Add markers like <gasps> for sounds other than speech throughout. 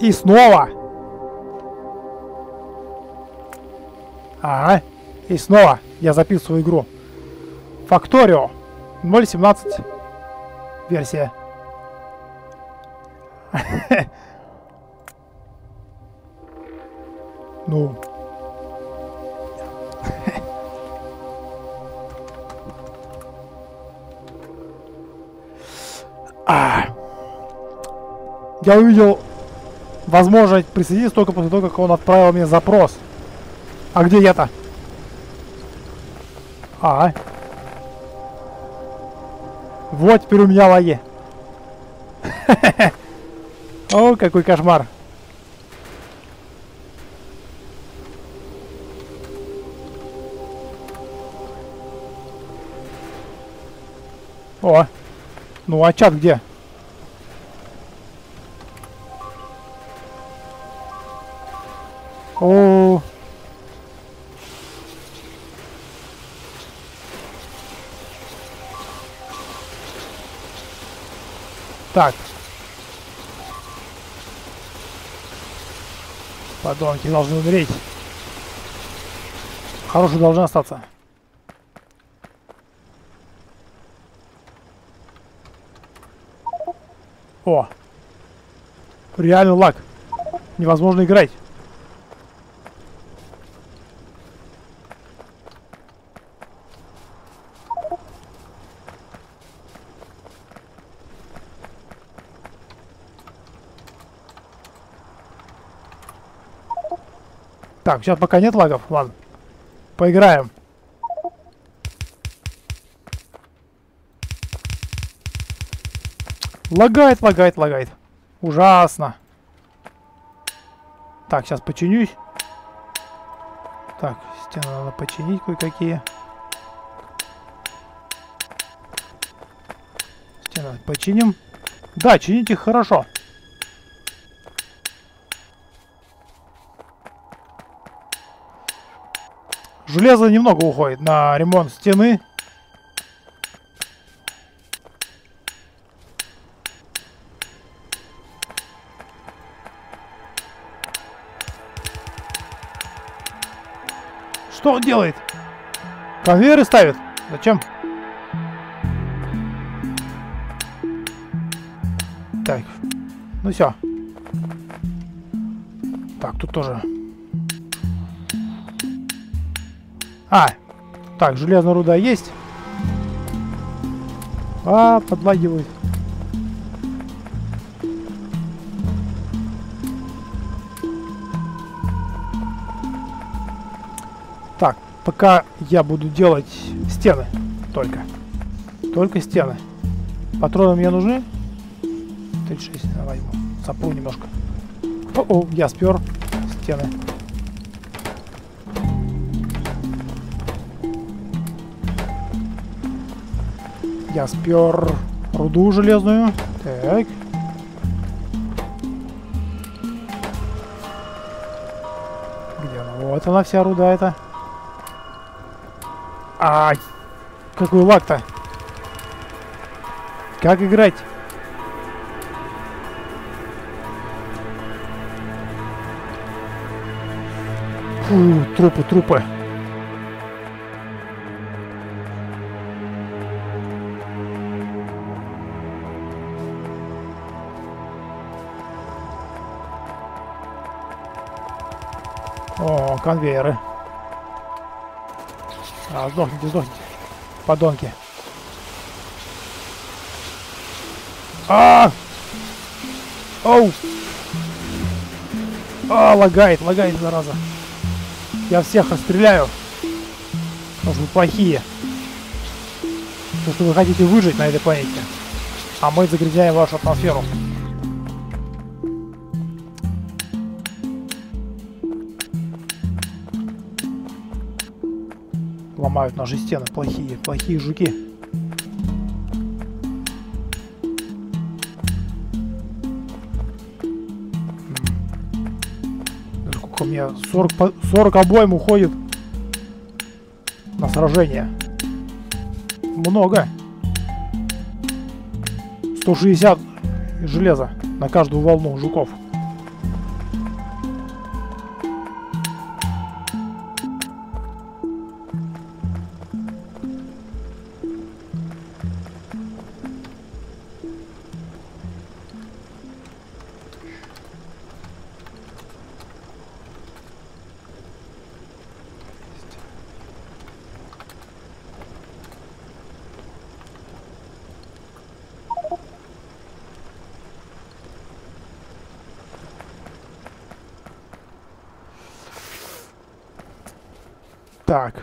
И снова. Ага. И снова я записываю игру. Факторио. 0.17. Версия. <laughs> Ну. <laughs> А. Я увидел возможность присоединиться только после того, как он отправил мне запрос. А где я-то? А. Вот теперь у меня лаги. <laughs> О, какой кошмар. О, ну а чат где? О, Так. Подонки должны умереть. Хороший должен остаться. О! Реальный лак. Невозможно играть. Так, сейчас пока нет лагов. Ладно. Поиграем. Лагает, лагает, лагает. Ужасно. Так, сейчас починюсь. Так, стены надо починить кое-какие. Стены починим. Да, чинить их хорошо. Железо немного уходит на ремонт стены. Что он делает? Конвейеры ставит? Зачем? Так. Ну все. Так, тут тоже А, так, железная руда есть. А, подлагивает. Так, пока я буду делать стены только. Только стены. Патроны мне нужны? 36, возьму. Сопру немножко. О, -о я спер стены. Я спер руду железную. Так. Где она? Вот она вся руда эта. Ай! Какой лак-то? Как играть? Фу, трупы, трупы. Конвейеры. А, сдохните, сдохните. Подонки. А! Оу! А, лагает, лагает, зараза. Я всех расстреляю. Потому что вы плохие. Потому что вы хотите выжить на этой планете. А мы загрязняем вашу атмосферу. Ломают наши стены. Плохие, плохие жуки. Сколько у меня? 40, 40 обоим уходит на сражение. Много. 160 железа на каждую волну жуков. Так.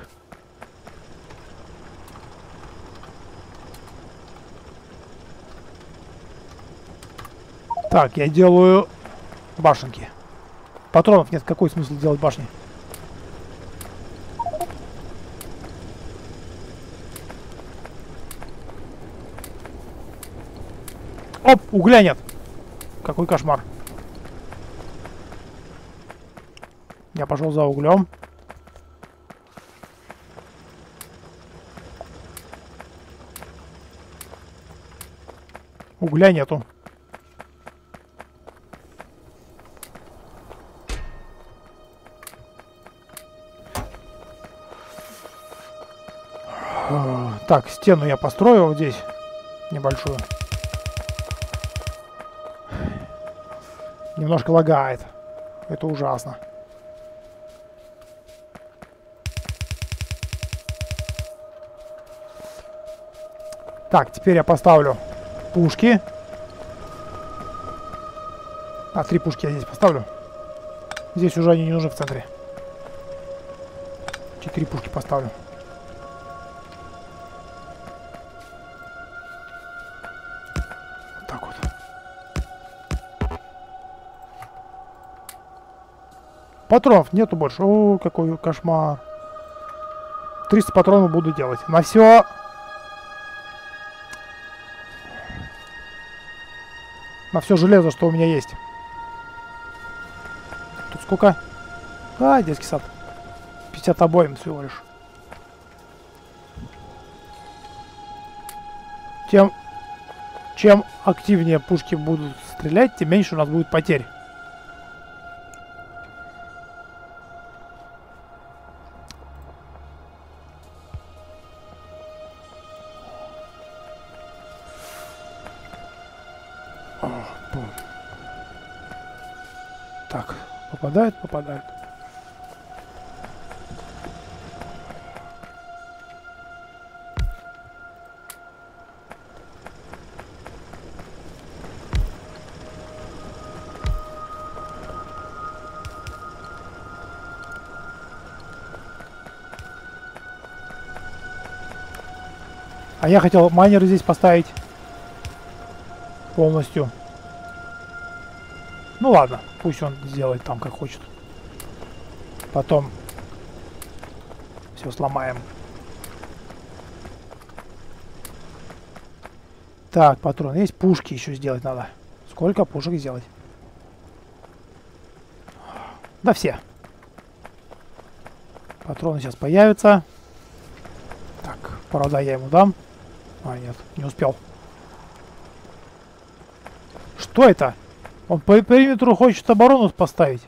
Так, я делаю башенки. Патронов нет, какой смысл делать башни? Оп, угля нет. Какой кошмар. Я пошел за углем. Угля нету. Так, стену я построил здесь небольшую. Немножко лагает. Это ужасно. Так, теперь я поставлю пушки. А, три пушки я здесь поставлю. Здесь уже они не нужны в центре. Четыре пушки поставлю. Так вот. Патронов нету больше. О, какой кошмар. 300 патронов буду делать. На все на все железо, что у меня есть. Тут сколько? А, детский сад. 50 обоим всего лишь. Тем, чем активнее пушки будут стрелять, тем меньше у нас будет потерь. Так, попадает, попадает. А я хотел майнеры здесь поставить полностью. Ну ладно, пусть он сделает там как хочет. Потом все сломаем. Так, патрон. Есть пушки еще сделать надо. Сколько пушек сделать? Да все. Патроны сейчас появятся. Так, правда я ему дам. А, нет, не успел. Что это? Он по периметру хочет оборону поставить.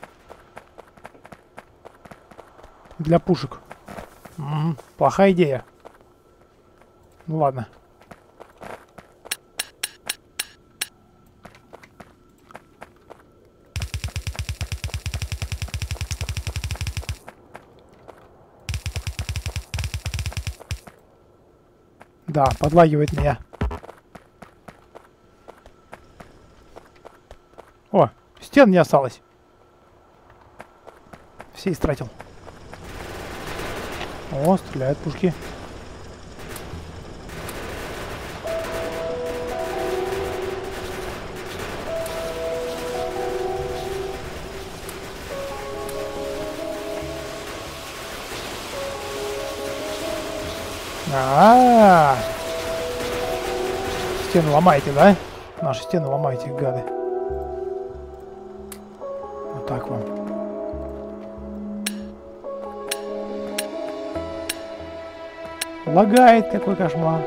Для пушек. -м, плохая идея. Ну ладно. Да, подлагивает меня. О, стен не осталось. Все истратил. О, стреляют пушки. А, -а, -а. Стены ломаете, да? Наши стены ломаете, гады. Вот так вам. Лагает, какой кошмар.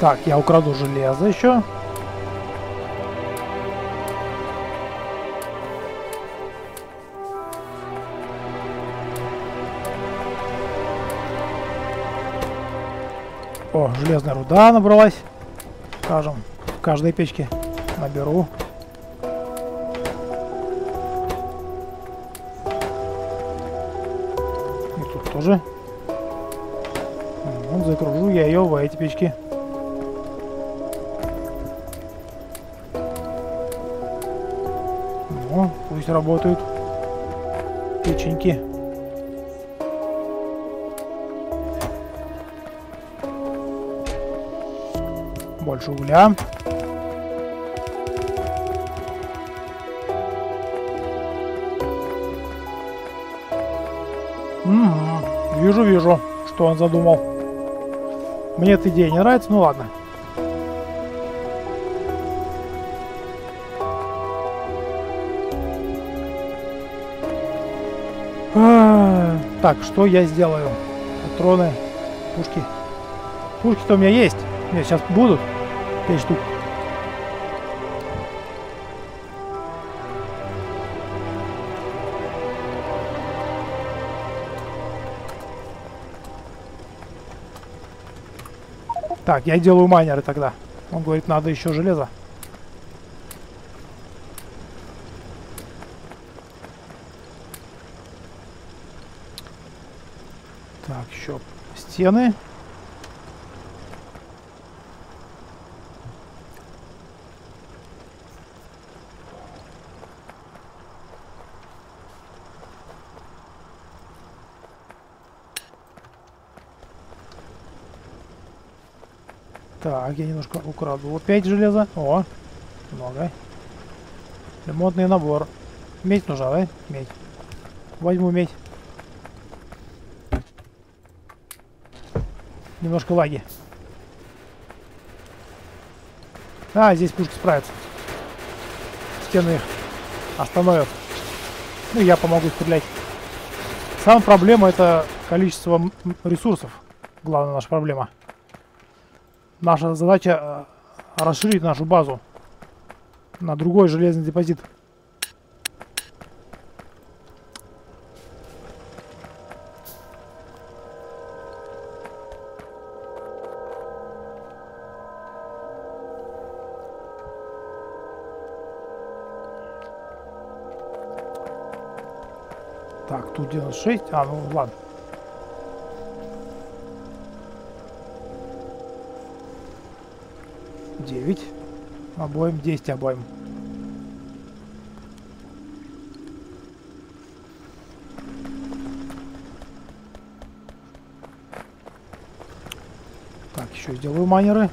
Так, я украду железо еще. О, железная руда набралась. Скажем, в каждой печке. Наберу. И тут тоже. Вот закружу я ее в эти печки. Пусть работают печеньки. Больше угля. Угу. Вижу, вижу, что он задумал. Мне эта идея не нравится, ну ладно. Так, что я сделаю? Патроны, пушки. Пушки-то у меня есть. Нет, сейчас будут. 5 штук. Так, я делаю майнеры тогда. Он говорит, надо еще железо. Так, еще стены. Так, я немножко украду. Опять железо. О, много. Ремонтный набор. Медь нужна, да? Медь. Возьму медь. Немножко лаги. А, здесь пушки справятся. Стены их остановят. Ну, я помогу стрелять. Самая проблема это количество ресурсов. Главная наша проблема. Наша задача э, расширить нашу базу на другой железный депозит. 96. А, ну ладно. Девять. Обоим. Десять обоим. Так, еще сделаю майнеры.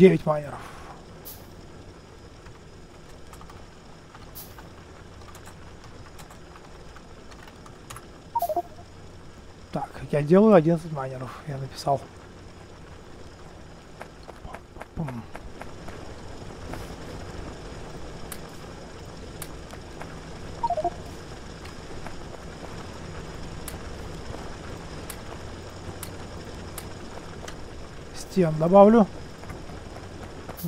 Девять майнеров. Так, я делаю 11 майнеров. Я написал. Стен добавлю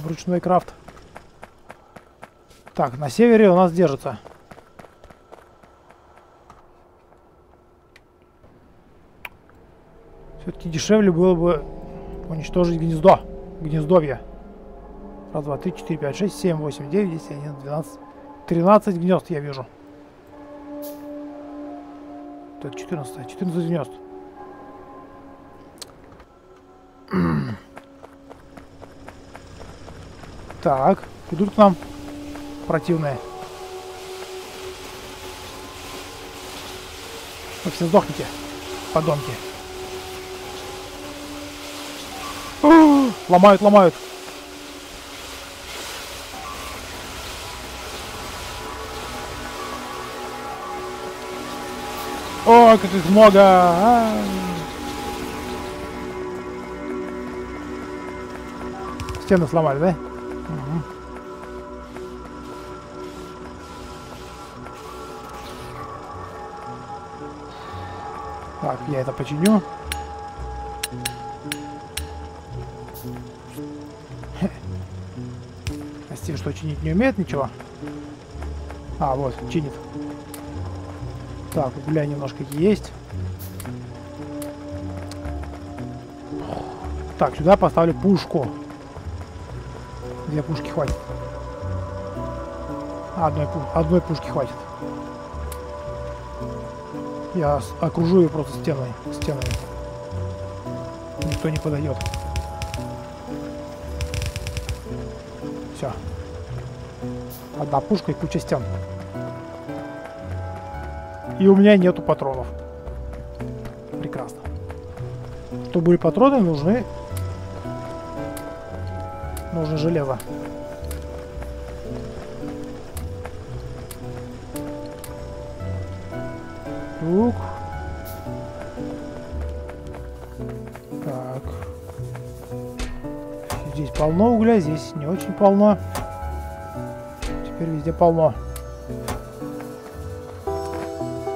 в ручной крафт. Так, на севере у нас держится. Все-таки дешевле было бы уничтожить гнездо. Гнездовье. Раз, два, три, четыре, пять, шесть, семь, восемь, девять, десять, одиннадцать, двенадцать. Тринадцать гнезд я вижу. Это 14, 14 гнезд. Так, идут к нам противные. Вы все сдохните, подонки. О, Ломают, ломают. О, как их много! А. Стены сломали, да? Так, я это починю. <laughs> двигатель что, чинить не умеет ничего? А, вот, чинит. Так, угля немножко есть. Так, сюда поставлю пушку. Две пушки хватит. Одной, одной пушки хватит. Я окружу ее просто стеной, стенами. Никто не подойдет. Все. Одна пушка и куча стен. И у меня нету патронов. Прекрасно. Чтобы были патроны, нужны... Нужно железо. Ух. Так. Здесь полно угля, здесь не очень полно. Теперь везде полно.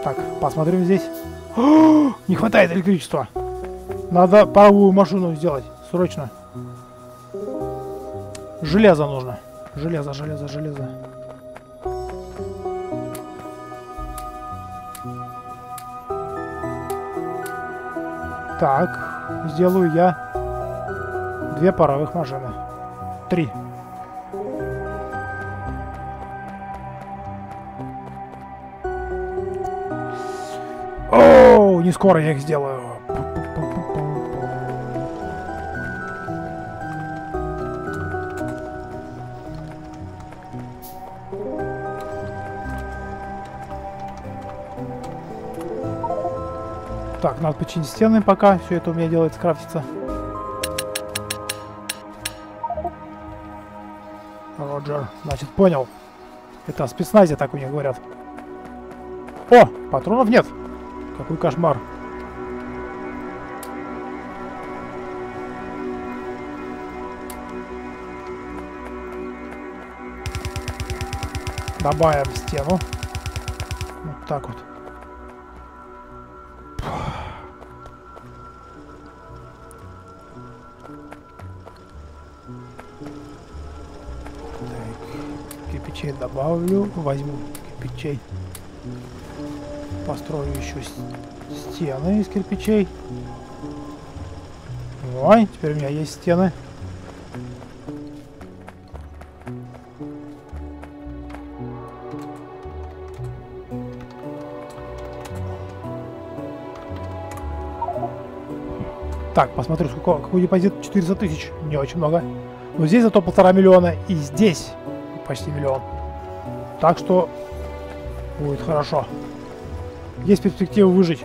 Так, посмотрим здесь. О, <gasps> не хватает электричества. Надо паровую машину сделать. Срочно. Железо нужно. Железо, железо, железо. Так, сделаю я две паровых машины. Три. О, не скоро я их сделаю. Надо починить стены пока. Все это у меня делается, крафтится. Роджер. Значит, понял. Это о спецназе, так у них говорят. О, патронов нет. Какой кошмар. Добавим стену. Вот так вот. Кирпичей добавлю, возьму кирпичей, построю еще стены из кирпичей. Ой, теперь у меня есть стены. Так, посмотрю, сколько, какой депозит. 400 тысяч. Не очень много. Но здесь зато полтора миллиона. И здесь почти миллион. Так что будет хорошо. Есть перспектива выжить.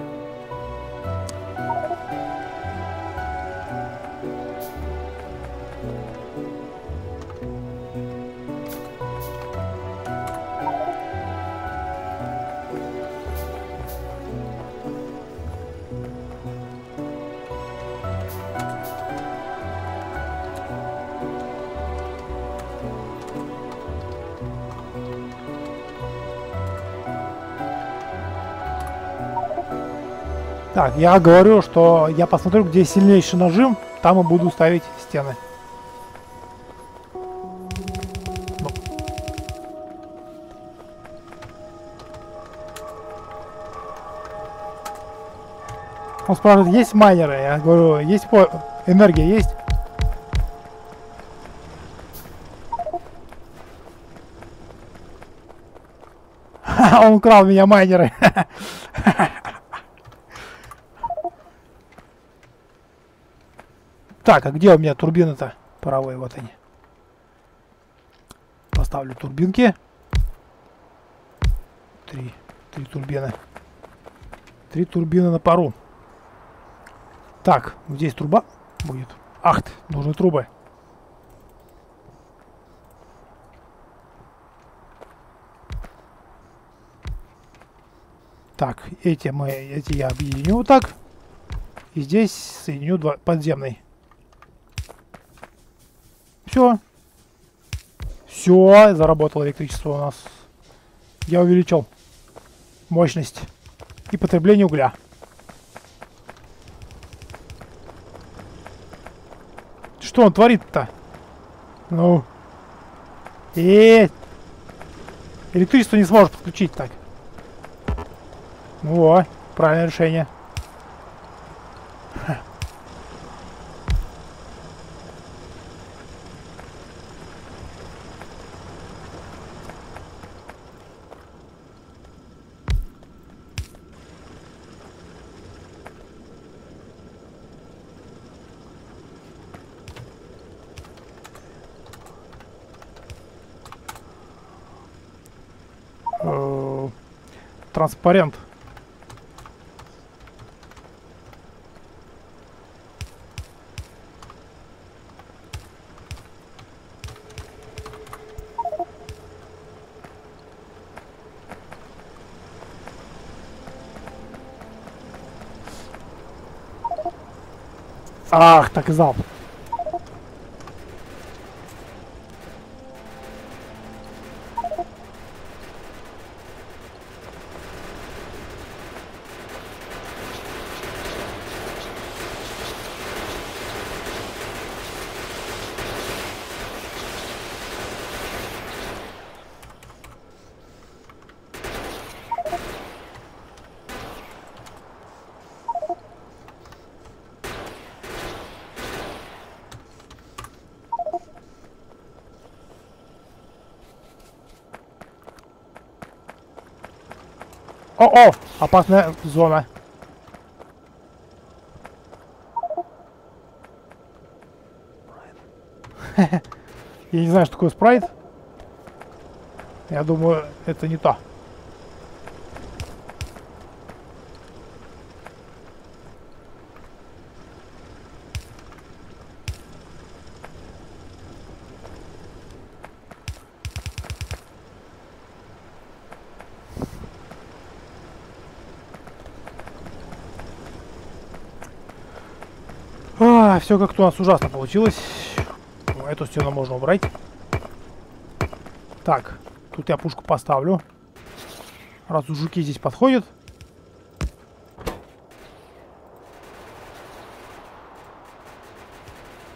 Так, я говорю, что я посмотрю, где сильнейший нажим, там и буду ставить стены. Ну. Он спрашивает, есть майнеры? Я говорю, есть по... энергия есть? <laughs> Он украл меня майнеры. <laughs> Так, а где у меня турбины-то паровые? Вот они. Поставлю турбинки. Три. Три турбины. Три турбины на пару. Так, здесь труба будет. Ах нужны трубы. Так, эти мы, эти я объединю вот так. И здесь соединю два, подземный. Все. Все, заработало электричество у нас. Я увеличил мощность и потребление угля. Что он творит-то? Ну. И электричество не сможет подключить так. Ну, о, правильное решение. Транспарент. Ах, так и знал. О-о! Опасная зона. <laughs> Я не знаю, что такое спрайт. Я думаю, это не то. А, все как-то у нас ужасно получилось. Эту стену можно убрать. Так, тут я пушку поставлю. Раз жуки здесь подходят.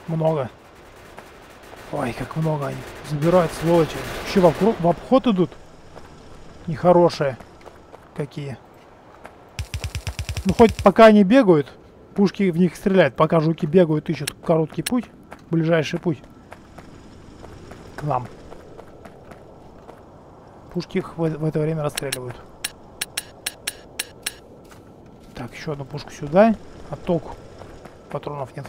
Много. Ой, как много они. Забирают, сволочи. Еще в, в обход идут. Нехорошие. Какие. Ну, хоть пока они бегают, пушки в них стреляют. Пока жуки бегают, ищут короткий путь. Ближайший путь. К нам. Пушки их в, в это время расстреливают. Так, еще одну пушку сюда. А толку? Патронов нет.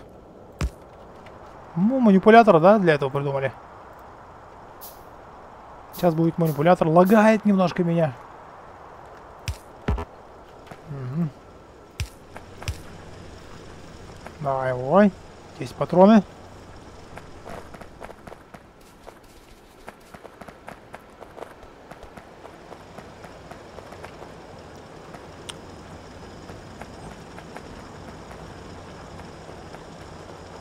Ну, манипулятор, да, для этого придумали. Сейчас будет манипулятор. Лагает немножко меня. Давай, ой. Есть патроны.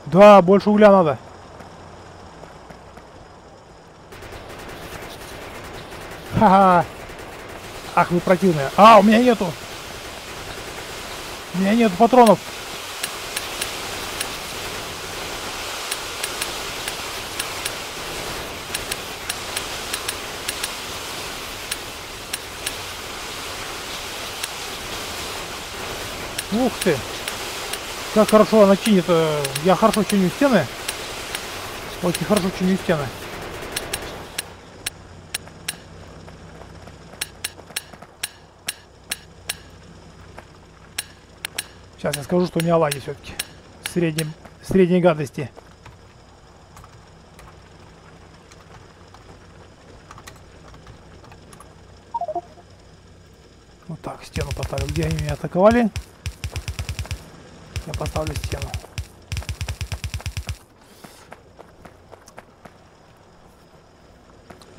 Да, больше угля надо. Ха-ха. Ах, вы противные. А, у меня нету. У меня нету патронов. Ух ты. Как хорошо она чинит. э, Я хорошо чиню стены. Очень хорошо чиню стены. Сейчас я скажу, что у меня лаги все-таки. Средней, средней гадости. Вот так, стену поставлю. Где они меня атаковали? Я поставлю стену.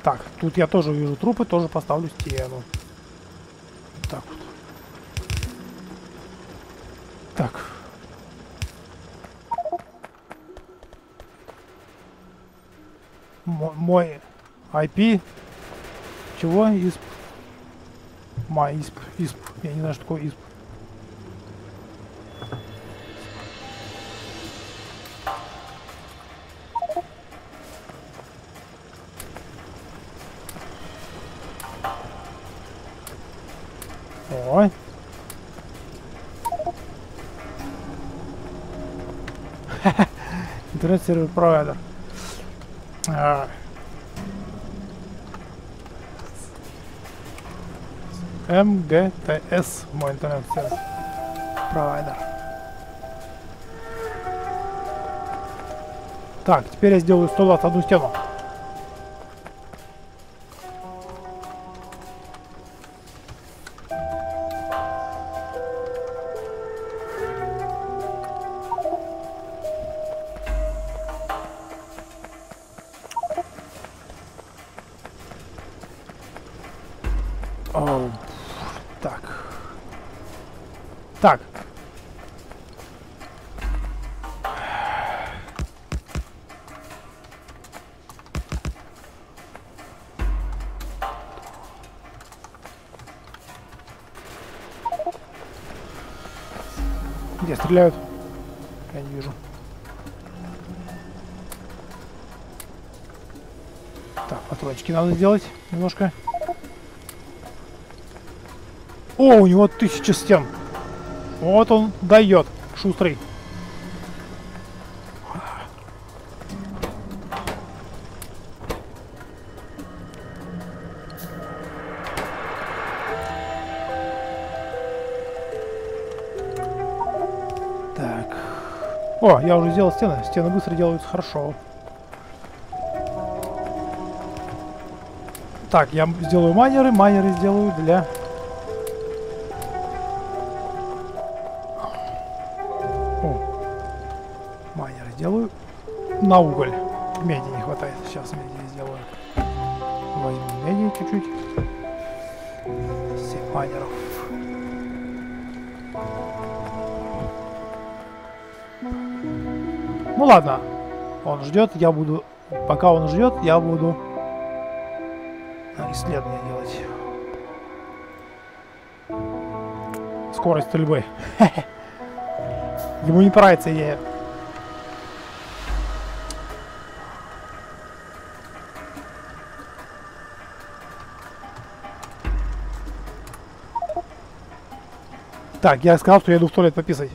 Так, тут я тоже вижу трупы, тоже поставлю стену. Так вот. Так. Мо- Мой IP. Чего? ISP. My ISP. ISP. Я не знаю, что такое ISP. Интернет-сервер провайдер. А. МГТС мой интернет-сервер провайдер. Так, теперь я сделаю 121 стену. Где стреляют? Я не вижу. Так, патрончики надо сделать немножко. О, у него тысяча стен. Вот он дает, шустрый. О, я уже сделал стены. Стены быстро делаются хорошо. Так, я сделаю майнеры. Майнеры сделаю для майнеры делаю на уголь. Меди не хватает. Сейчас меди сделаю. Возьму меди чуть-чуть. 7 майнеров. Ну ладно. Он ждет, я буду... Пока он ждет, я буду исследования делать. Скорость стрельбы. <laughs> Ему не нравится идея. Так, я сказал, что я иду в туалет пописать.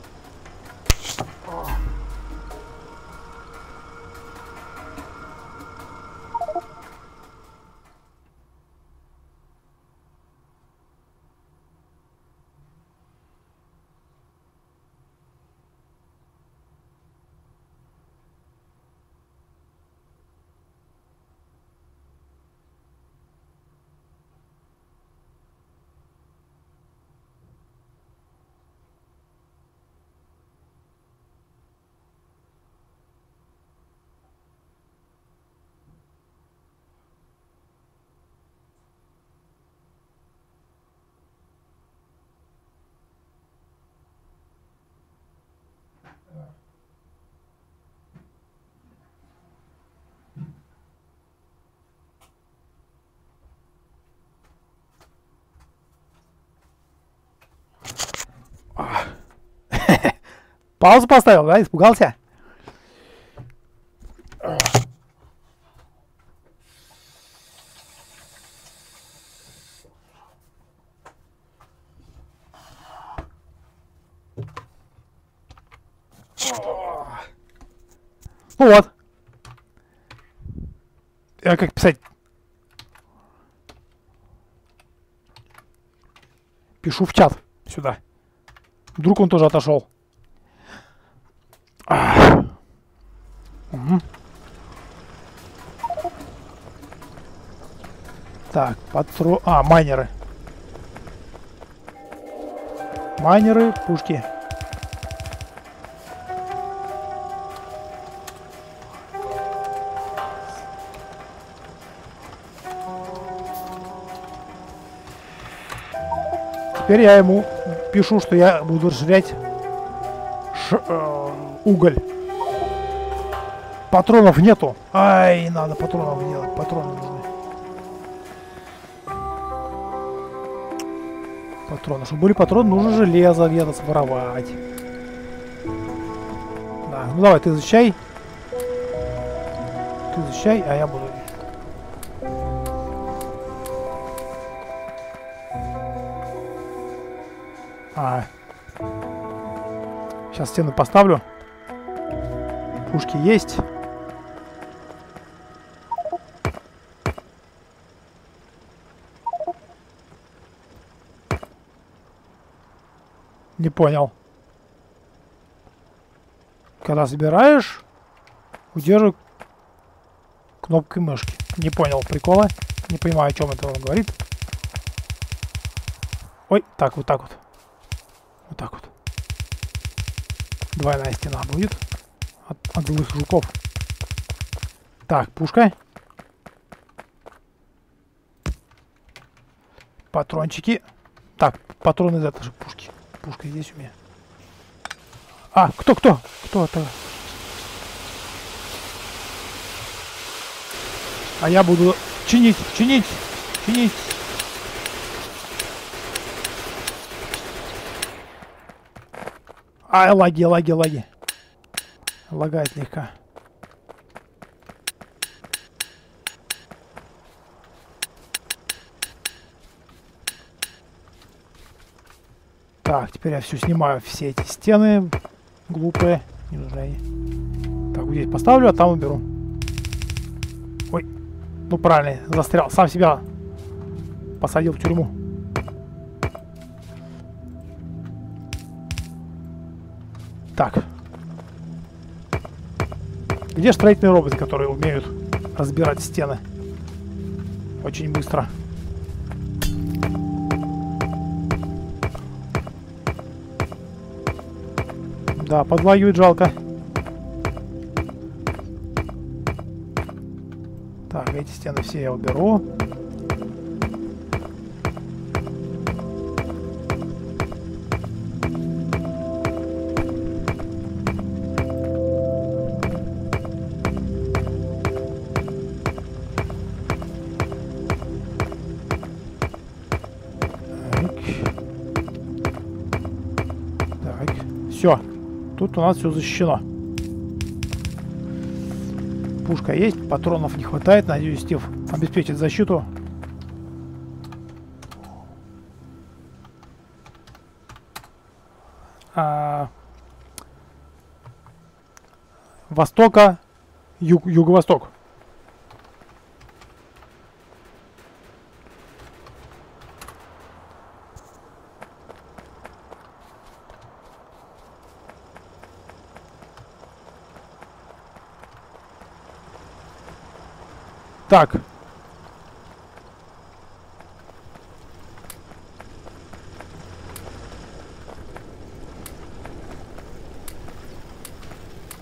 Паузу поставил, да? Испугался? Ну вот. Я как писать? Пишу в чат сюда. Вдруг он тоже отошел. Так, патро... А, майнеры. Майнеры, пушки. Теперь я ему пишу, что я буду расширять ш, э, уголь. Патронов нету. Ай, надо патронов делать. Патроны нужны. Патроны. Чтобы были патроны, нужно железо где-то своровать. Да, ну давай, ты защищай. Ты защищай, а я буду... А. Сейчас стены поставлю. Пушки есть. Не понял. Когда собираешь, удерживай кнопкой мышки. Не понял прикола. Не понимаю, о чем это он говорит. Ой, так, вот так вот. Вот так вот. Двойная стена будет. От, от злых жуков. Так, пушка. Патрончики. Так, патроны из этой же пушки. Пушка здесь у меня. А, кто, кто? Это? А я буду чинить, чинить, чинить. Ай, лаги, лаги, лаги. Лагает слегка. Так, теперь я все снимаю, все эти стены глупые. Не нужны они. Так, вот здесь поставлю, а там уберу. Ой, ну правильно, застрял. Сам себя посадил в тюрьму. Так. Где строительные роботы, которые умеют разбирать стены? Очень быстро. Да, подлагивает жалко. Так, эти стены все я уберу. Все. Тут у нас все защищено. Пушка есть, патронов не хватает. Надеюсь, Стив обеспечит защиту. А... Востока, юг, юго-восток. Так.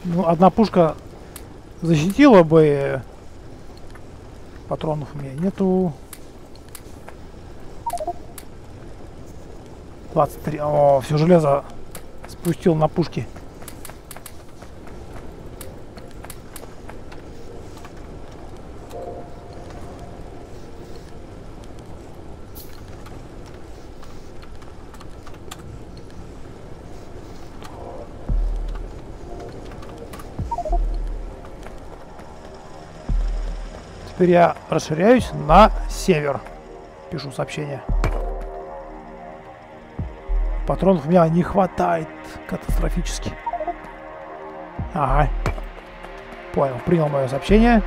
Ну, одна пушка защитила бы. Патронов у меня нету. 23. О, все железо спустил на пушки. Теперь я расширяюсь на север. Пишу сообщение. Патронов у меня не хватает катастрофически. Ага. Понял, принял мое сообщение.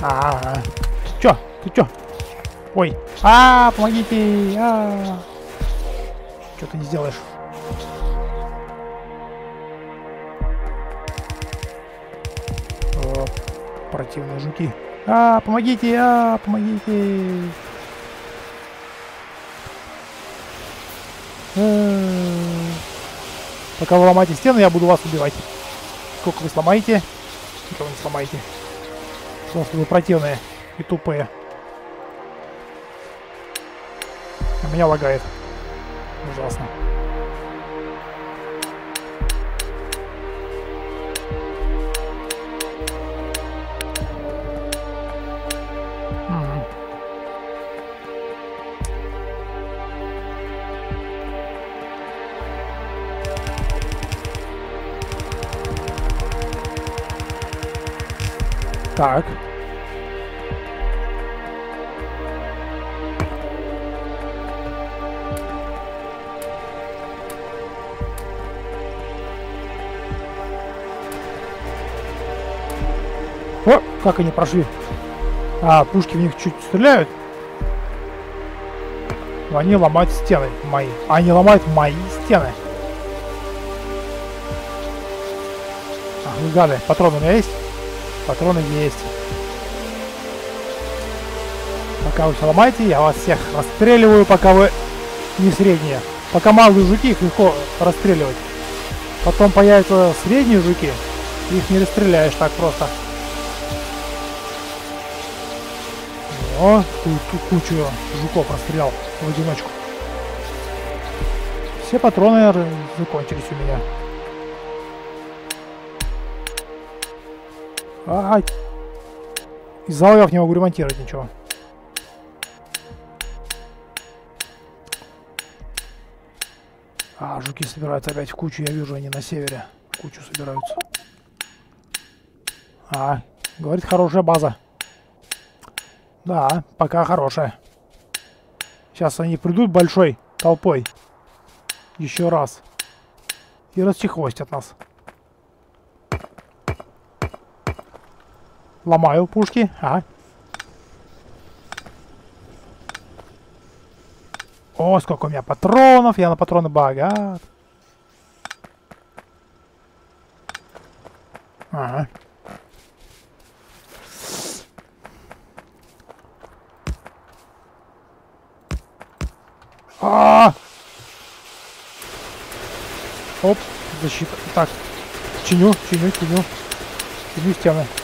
Ага. Ты чё? Ты чё? Ой. А, помогите! А, что ты не сделаешь? Противные жуки. А, помогите, а, помогите. Э. Пока вы ломаете стены, я буду вас убивать. Сколько вы сломаете? Вы не сломаете? Потому что вы противные и тупые. А меня лагает. Ужасно. Так. О, как они прошли. А, пушки в них чуть стреляют. Но они ломают стены мои. А они ломают мои стены. Ну, Ах, гады, патроны у меня есть? Патроны есть. Пока вы все ломаете, я вас всех расстреливаю, пока вы не средние. Пока малые жуки, их легко расстреливать. Потом появятся средние жуки, их не расстреляешь так просто. О, тут кучу жуков расстрелял в одиночку. Все патроны закончились у меня. Ай! Из залогов не могу ремонтировать ничего. А, жуки собираются опять в кучу, я вижу, они на севере. В кучу собираются. А, говорит, хорошая база. Да, пока хорошая. Сейчас они придут большой толпой. Еще раз. И расчехвостят нас. Ломаю пушки. А. О, сколько у меня патронов. Я на патроны богат. Ага. А, -а, а Оп, защита. Так, чиню, чиню, чиню. Чиню стены.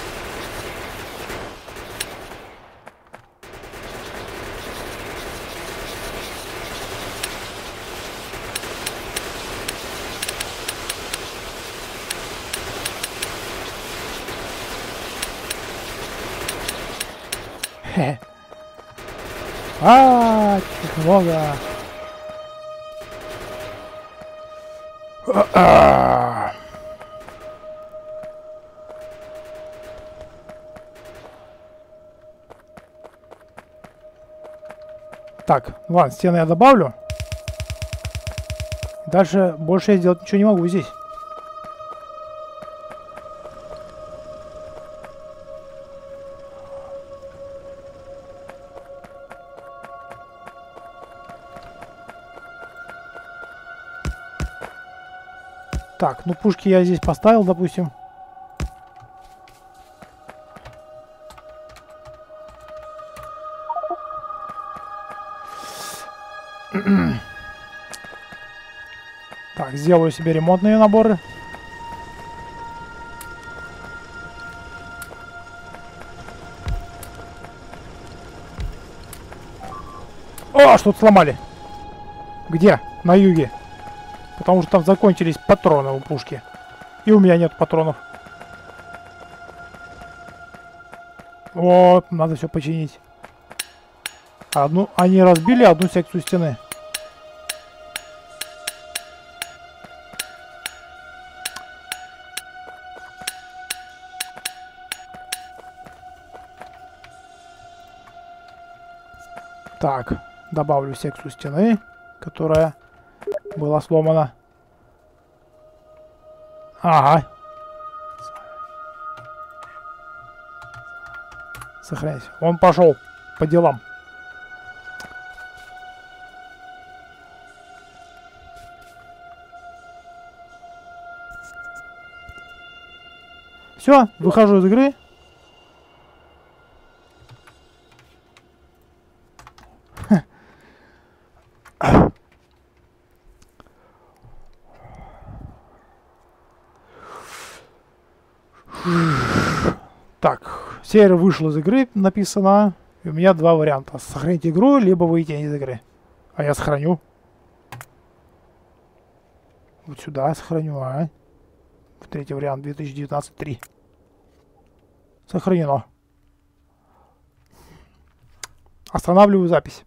А, их много. Так, ладно, стены я добавлю. Дальше больше я сделать ничего не могу здесь. Ну пушки я здесь поставил, допустим. так, сделаю себе ремонтные наборы. О, что-то сломали. Где? На юге. Потому что там закончились патроны у пушки. И у меня нет патронов. Вот, надо все починить. Одну, они разбили одну секцию стены. Так, добавлю секцию стены, которая была сломана. Ага. Сохраняйся. Он пошел по делам. Все, выхожу из игры. Так, серия вышла из игры, написано. И у меня два варианта. Сохранить игру, либо выйти из игры. А я сохраню. Вот сюда сохраню, а. Третий вариант 2019-3. Сохранено. Останавливаю запись.